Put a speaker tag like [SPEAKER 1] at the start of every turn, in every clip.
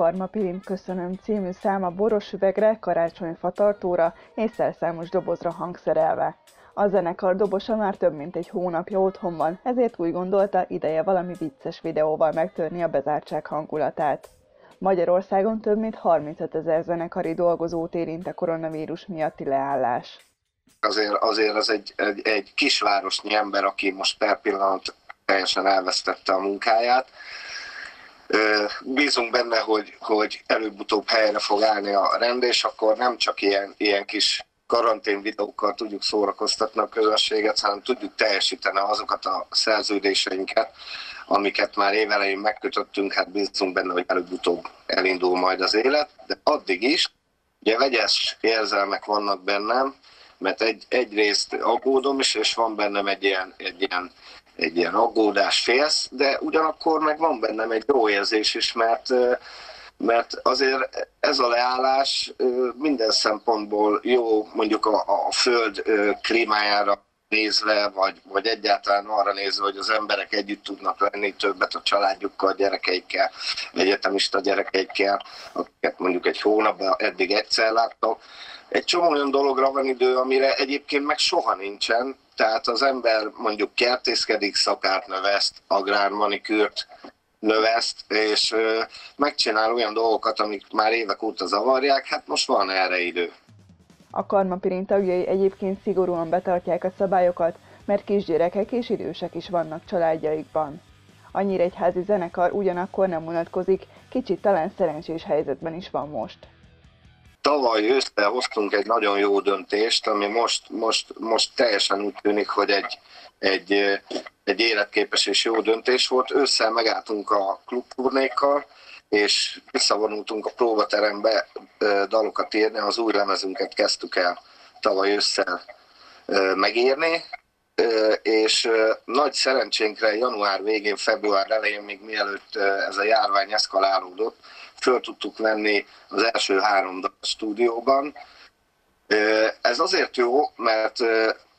[SPEAKER 1] Karma Pirim Köszönöm című száma boros üvegre, karácsonyfatartóra és szerszámos dobozra hangszerelve. A zenekar dobosa már több mint egy hónapja otthon van, ezért úgy gondolta, ideje valami vicces videóval megtörni a bezártság hangulatát. Magyarországon több mint 35 ezer zenekari dolgozót érint a koronavírus miatti leállás.
[SPEAKER 2] Azért, azért az egy, egy, egy kisvárosnyi ember, aki most per pillanat teljesen elvesztette a munkáját. Bízunk benne, hogy, hogy előbb-utóbb helyre fog állni a rend, és akkor nem csak ilyen, ilyen kis karantén videókkal tudjuk szórakoztatni a közösséget, hanem tudjuk teljesíteni azokat a szerződéseinket, amiket már évelején megkötöttünk, hát bízunk benne, hogy előbb-utóbb elindul majd az élet, de addig is, ugye vegyes érzelmek vannak bennem, mert egy, egyrészt aggódom is, és van bennem egy ilyen, egy ilyen, egy ilyen aggódás félsz, de ugyanakkor meg van bennem egy jó érzés is, mert mert azért ez a leállás minden szempontból jó, mondjuk a, a föld klímájára nézve, vagy, vagy egyáltalán arra nézve, hogy az emberek együtt tudnak lenni többet a családjukkal, a gyerekeikkel, egyetemista gyerekeikkel, akiket mondjuk egy hónapban eddig egyszer láttak. Egy csomó olyan dologra van idő, amire egyébként meg soha nincsen, tehát az ember mondjuk kertészkedik, szakárt növeszt, agrármanikűrt, növeszt, és megcsinál olyan dolgokat, amik már évek óta zavarják, hát most van erre idő.
[SPEAKER 1] A karmapirin tagjai egyébként szigorúan betartják a szabályokat, mert kisgyerekek és idősek is vannak családjaikban. A Nyíregyházi zenekar ugyanakkor nem unatkozik, kicsit talán szerencsés helyzetben is van most.
[SPEAKER 2] Tavaly őszre hoztunk egy nagyon jó döntést, ami most, most, most teljesen úgy tűnik, hogy egy, egy, egy életképes és jó döntés volt. Ősszel megálltunk a klubturnékkal, és visszavonultunk a próbaterembe dalokat írni, az új lemezünket kezdtük el tavaly ősszel megírni, és nagy szerencsénkre január végén, február elején, még mielőtt ez a járvány eszkalálódott, föl tudtuk venni az első három dal stúdióban. Ez azért jó, mert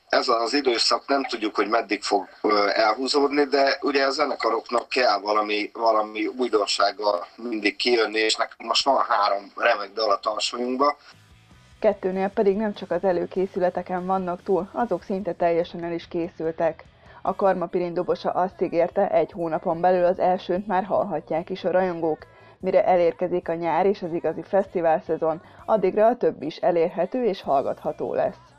[SPEAKER 2] ez az időszak nem tudjuk, hogy meddig fog elhúzódni, de ugye a zenekaroknak kell valami, valami újdonsággal mindig kijönni, és nekünk most van három remek dal a tarsolyunkba.
[SPEAKER 1] Kettőnél pedig nem csak az előkészületeken vannak túl, azok szinte teljesen el is készültek. A Karmapirin dobosa azt ígérte, egy hónapon belül az elsőt már hallhatják is a rajongók, mire elérkezik a nyár és az igazi fesztivál szezon, addigra a többi is elérhető és hallgatható lesz.